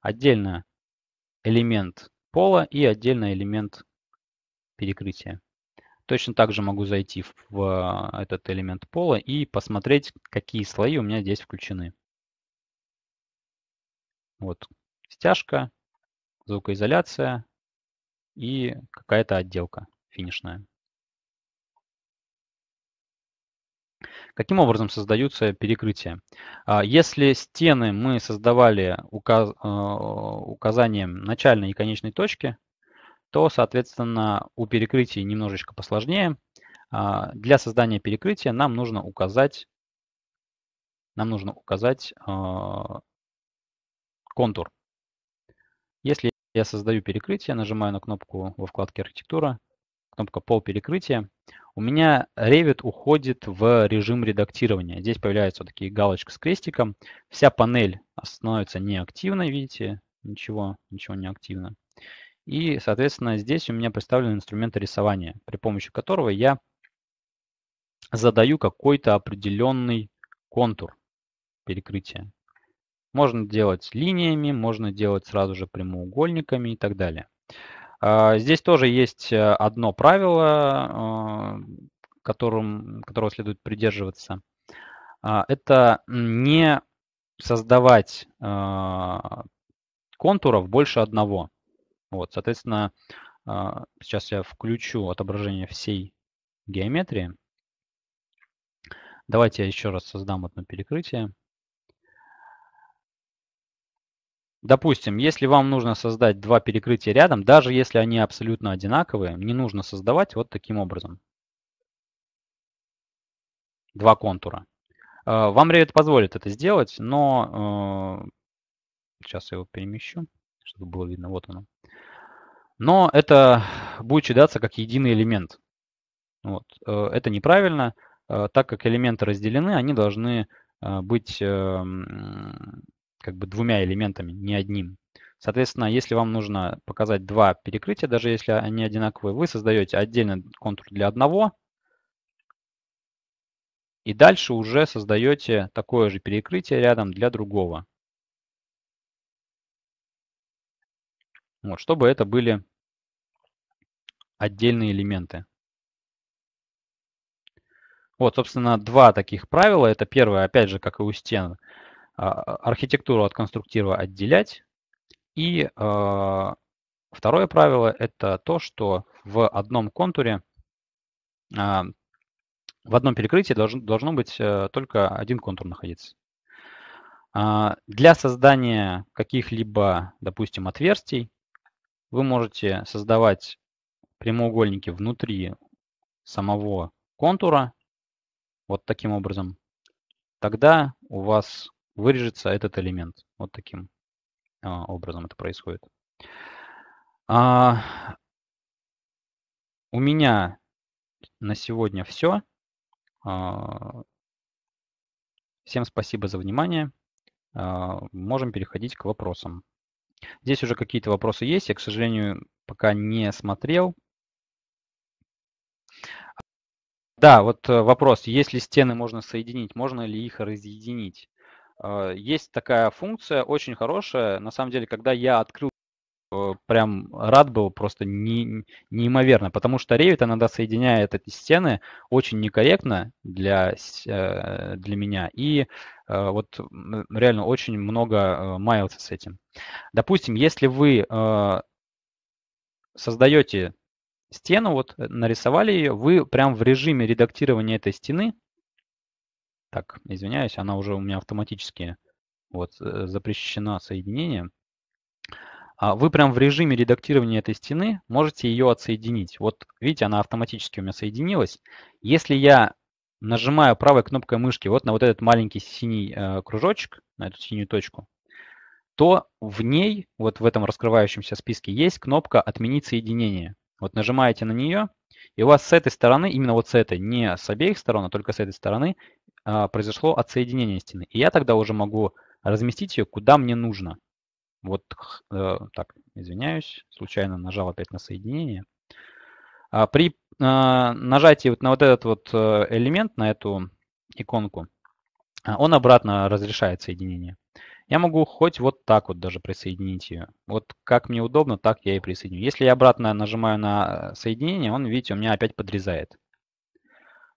отдельно элемент пола и отдельно элемент перекрытия. Точно так же могу зайти в этот элемент пола и посмотреть, какие слои у меня здесь включены. Вот стяжка, звукоизоляция и какая-то отделка финишная. Каким образом создаются перекрытия? А, если стены мы создавали указ, а, указанием начальной и конечной точки, то, соответственно, у перекрытий немножечко посложнее. А, для создания перекрытия нам нужно указать, нам нужно указать контур. Если я создаю перекрытие, нажимаю на кнопку во вкладке «Архитектура», кнопка «Пол перекрытия», у меня Revit уходит в режим редактирования. Здесь появляется вот такие галочка с крестиком. Вся панель становится неактивной, видите, ничего, ничего не активно. И, соответственно, здесь у меня представлены инструменты рисования, при помощи которого я задаю какой-то определенный контур перекрытия. Можно делать линиями, можно делать сразу же прямоугольниками и так далее. А, здесь тоже есть э, одно правило, а, которым, которого следует придерживаться. А, это не создавать контуров больше одного. Вот, соответственно, а, сейчас я включу отображение всей геометрии. Давайте я еще раз создам одно перекрытие. Допустим, если вам нужно создать два перекрытия рядом, даже если они абсолютно одинаковые, не нужно создавать вот таким образом. Два контура. А, вам Revit позволит это сделать, но сейчас я его перемещу, чтобы было видно. Вот оно. Но это будет считаться как единый элемент. Вот. Э, это неправильно, э, так как элементы разделены, они должны э, быть эм, как бы двумя элементами, не одним. Соответственно, если вам нужно показать два перекрытия, даже если они одинаковые, вы создаете отдельный контур для одного, и дальше уже создаете такое же перекрытие рядом для другого. Вот, чтобы это были отдельные элементы. Вот, собственно, два таких правила. Это первое, опять же, как и у стен, архитектуру от конструктива отделять. И э, второе правило – это то, что в одном контуре, э, в одном перекрытии должен, должно быть э, только один контур находиться. Для создания каких-либо, допустим, отверстий вы можете создавать прямоугольники внутри самого контура, вот таким образом. Тогда у вас вырежется этот элемент. Вот таким а, образом это происходит. А, у меня на сегодня все. А, всем спасибо за внимание. А, можем переходить к вопросам. Здесь уже какие-то вопросы есть. Я, к сожалению, пока не смотрел. Да, вот э, вопрос. Если стены можно соединить, можно ли их разъединить? А, есть такая функция, очень хорошая. На самом деле, когда я открыл, э, прям рад был просто не, неимоверно, потому что Revit иногда соединяет эти стены очень некорректно для, э, для меня. И э, вот реально очень много маялся с этим. Допустим, если вы создаете стену, вот нарисовали ее, вы прям в режиме редактирования этой стены так, извиняюсь, она уже у меня автоматически вот э, запрещено соединение. А вы прям в режиме редактирования этой стены можете ее отсоединить. Вот видите, она автоматически у меня соединилась. Если я нажимаю правой кнопкой мышки вот на вот этот маленький синий э, кружочек, на эту синюю точку, то в ней, вот в этом раскрывающемся списке, есть кнопка «Отменить соединение». Вот нажимаете на нее, и у вас с этой стороны, именно вот с этой, не с обеих сторон, а только с этой стороны, произошло отсоединение стены. И я тогда уже могу разместить ее куда мне нужно. Вот э, так, извиняюсь, случайно нажал опять на соединение. А при а, нажатии вот на вот этот вот э, элемент, на эту иконку, он обратно разрешает соединение. Я могу хоть вот так вот даже присоединить ее. Вот как мне удобно, так я и присоединю. Если я обратно нажимаю на соединение, он, видите, у меня опять подрезает.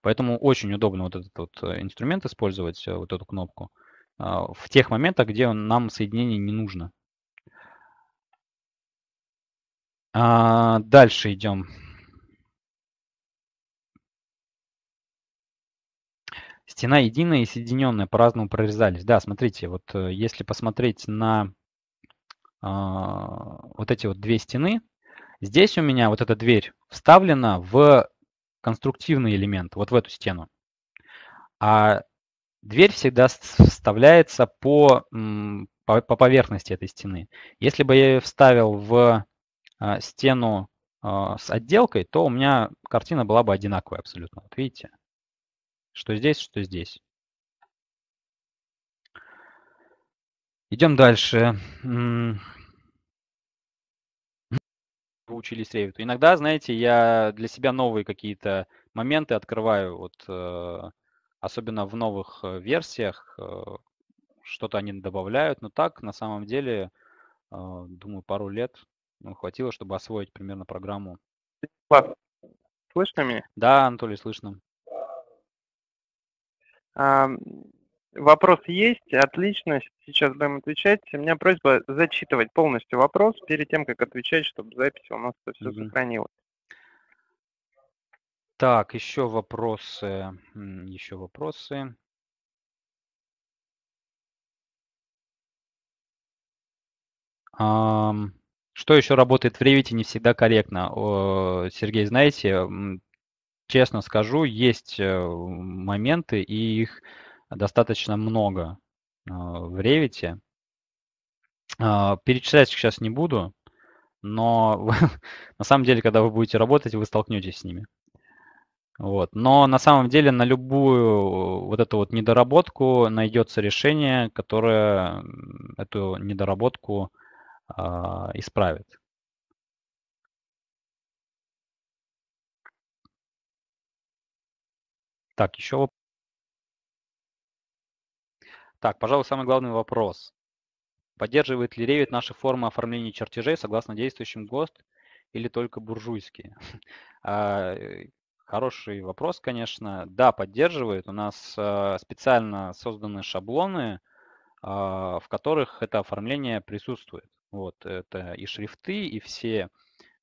Поэтому очень удобно вот этот вот э, инструмент использовать, э, вот эту кнопку, а, в тех моментах, где нам соединение не нужно. А, дальше идем. Стена единая и соединенная по-разному прорезались. Да, смотрите, вот э, если посмотреть на а, вот эти вот две стены, здесь у меня вот эта дверь вставлена в конструктивный элемент, вот в эту стену. А дверь всегда вставляется по, по, по поверхности этой стены. Если бы я ее вставил в а, стену а, с отделкой, то у меня картина была бы одинаковая абсолютно. Вот видите, что здесь, что здесь. Идем дальше учились Revit. Иногда, знаете, я для себя новые какие-то моменты открываю, вот э, особенно в новых э, версиях, э, что-то они добавляют, но так, на самом деле, думаю, пару лет ну, хватило, чтобы освоить примерно программу. Слышно меня? Да, Анатолий, слышно. Вопрос есть, отлично, сейчас будем отвечать. У меня просьба зачитывать полностью вопрос перед тем, как отвечать, чтобы запись у нас это все mm сохранилось. Так, еще вопросы. Еще вопросы. Что еще работает в Revit не всегда корректно? Сергей, знаете, честно скажу, есть э, моменты, и их достаточно много а, в Revit. А, перечислять сейчас не буду, но на самом деле, когда вы будете работать, вы столкнетесь с ними. Вот. Но на самом деле на любую вот эту вот недоработку найдется решение, которое эту недоработку э, исправит. Так, еще так, пожалуй, самый главный вопрос. Поддерживает ли Revit наши формы оформления чертежей согласно действующим ГОСТ или только буржуйские? А, Хороший вопрос, конечно. Да, поддерживает. У нас э, специально созданы шаблоны, э, в которых это оформление присутствует. Вот, это и шрифты, и все,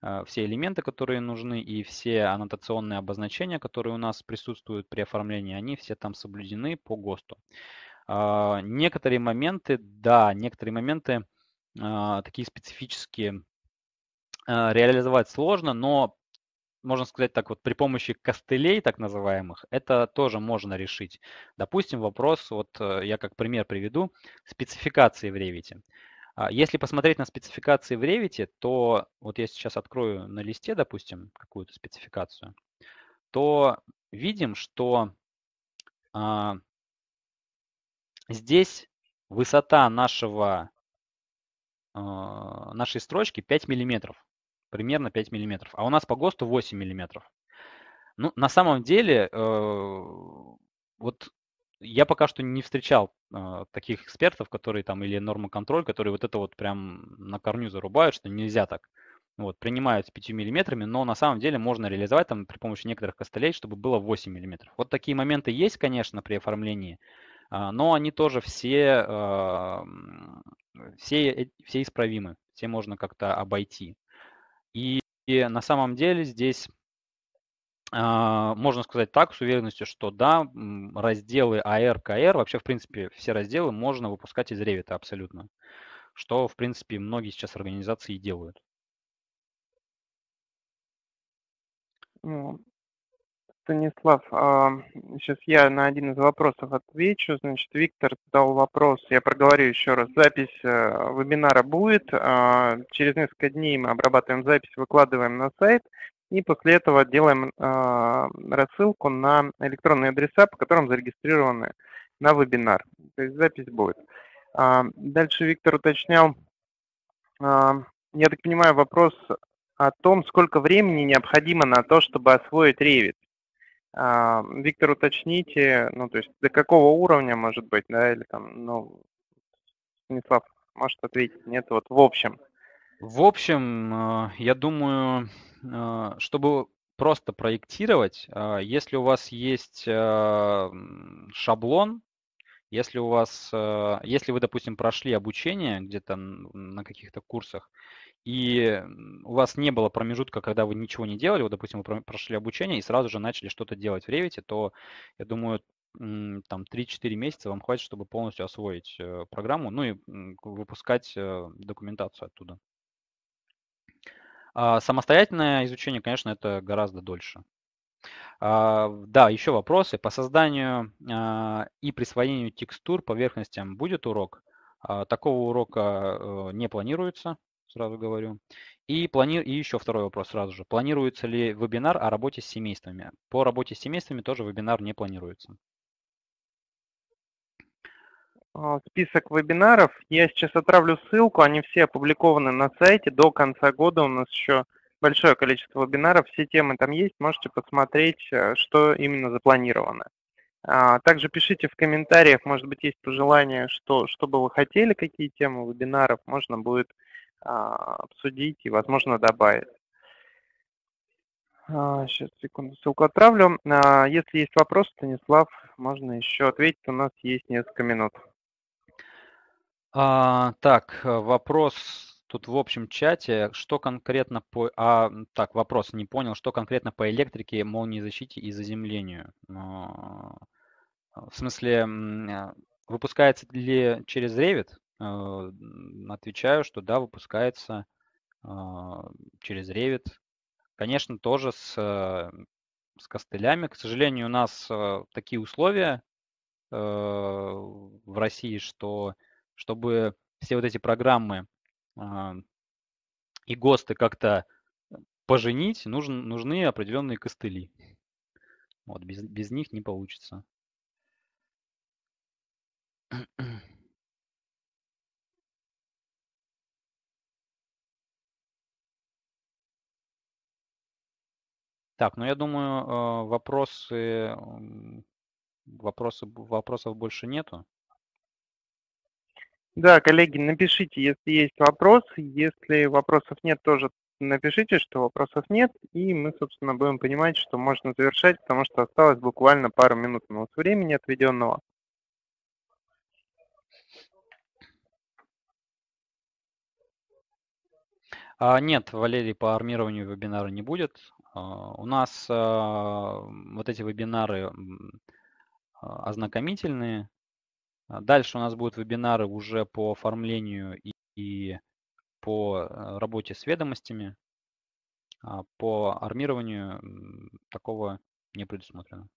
э, все элементы, которые нужны, и все аннотационные обозначения, которые у нас присутствуют при оформлении, они все там соблюдены по ГОСТу. Э, некоторые моменты, да, некоторые моменты э, такие специфические э, реализовать сложно, но можно сказать так вот, при помощи костылей, так называемых, это тоже можно решить. Допустим, вопрос, вот э, я как пример приведу, спецификации в Revit. А, если посмотреть на спецификации в Revit, то вот я сейчас открою на листе, допустим, какую-то спецификацию, то видим, что а, здесь высота нашего, а, нашей строчки 5 миллиметров примерно 5 миллиметров, а у нас по ГОСТу 8 миллиметров. Ну, на самом деле, э, вот я пока что не встречал э, таких экспертов, которые там, или нормоконтроль, которые вот это вот прям на корню зарубают, что нельзя так. Вот, принимают с 5 миллиметрами, но на самом деле можно реализовать там при помощи некоторых костылей, чтобы было 8 миллиметров. Вот такие моменты есть, конечно, при оформлении, но они тоже все, э, все, все исправимы, все можно как-то обойти. И, и на самом деле здесь Uh, можно сказать так с уверенностью, что да, разделы AR, KR, вообще, в принципе, все разделы можно выпускать из Revit абсолютно. Что, в принципе, многие сейчас организации делают. Станислав, сейчас а, я на один из вопросов отвечу. Значит, Виктор задал вопрос, я проговорю еще раз. Запись э, вебинара будет. А, через несколько дней мы обрабатываем запись, выкладываем на сайт. И после этого делаем а, рассылку на электронные адреса, по которым зарегистрированы на вебинар. То есть запись будет. Дальше Виктор уточнял, я так понимаю, вопрос о том, сколько времени необходимо на то, чтобы освоить Revit. А, Виктор, уточните, ну, то есть до какого уровня, может быть, да, или там, ну, Станислав может ответить, нет, вот в общем. В общем, э, я думаю, э, чтобы просто проектировать, э, если у вас есть шаблон, если у вас, если вы, допустим, прошли обучение где-то на каких-то курсах, и у вас не было промежутка, когда вы ничего не делали, вот, допустим, вы прошли обучение и сразу же начали что-то делать в Revit, то, я думаю, там 3-4 месяца вам хватит, чтобы полностью освоить э, программу, ну и выпускать э, документацию оттуда. А самостоятельное изучение, конечно, это гораздо дольше. А, да, еще вопросы. По созданию а, и присвоению текстур поверхностям будет урок? Такого урока э, не планируется сразу говорю. И, плани... и еще второй вопрос сразу же. Планируется ли вебинар о работе с семействами? По работе с семействами тоже вебинар не планируется. А, список вебинаров. Я сейчас отправлю ссылку, они все опубликованы на сайте. До конца года у нас еще большое количество вебинаров, все темы там есть, можете посмотреть, э, что именно запланировано. А, также пишите в комментариях, может быть, есть пожелания, что, что бы вы хотели, какие темы вебинаров, можно будет обсудить и, возможно, добавить. Сейчас, а, секунду, ссылку отправлю. А, если есть вопрос, Станислав, можно еще ответить, у нас есть несколько минут. А, так, вопрос тут в общем чате. Что конкретно по... А, так, вопрос, не понял. Что конкретно по электрике, молнии защите и заземлению? В смысле, выпускается ли через Revit? Э, отвечаю, что да, выпускается а, через Revit. Конечно, тоже с, э, с костылями. К сожалению, у нас э, такие условия в России, что чтобы все вот эти программы и ГОСТы как-то поженить, нужен, нужны определенные костыли. Вот, без, без них не получится. Так, ну я думаю, э, вопросы, вопросы, вопросов больше нету. Да, коллеги, напишите, если есть вопросы. Если вопросов нет, тоже напишите, что вопросов нет, и мы, собственно, будем понимать, что можно завершать, потому что осталось буквально пару минут у нас времени отведенного. А, нет, Валерий, по армированию вебинара не будет. А, у нас а, вот эти вебинары а, ознакомительные. Дальше у нас будут вебинары уже по оформлению и, по э, работе с ведомостями. По армированию такого не предусмотрено.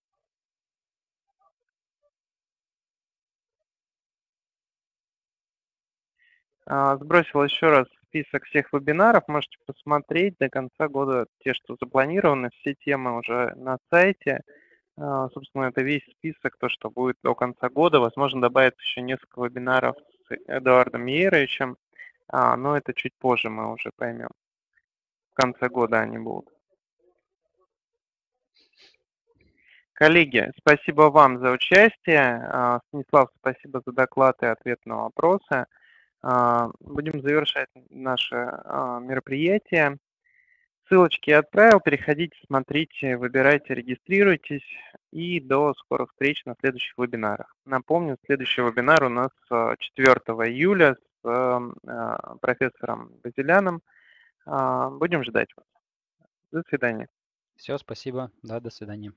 Сбросил еще раз список всех вебинаров. Можете посмотреть до конца года те, что запланированы. Все темы уже на сайте. А, собственно, это весь список, то, что будет до конца года. Возможно, добавится еще несколько вебинаров с Эдуардом Еровичем, а, но это чуть позже мы уже поймем. В конце года они будут. Коллеги, спасибо вам за участие. А, Станислав, спасибо за доклад и ответ на вопросы. Будем завершать наше мероприятие. Ссылочки отправил, переходите, смотрите, выбирайте, регистрируйтесь. И до скорых встреч на следующих вебинарах. Напомню, следующий вебинар у нас 4 э, июля с э, профессором Базиляном. Будем ждать вас. До свидания. Все, спасибо. Да, до свидания.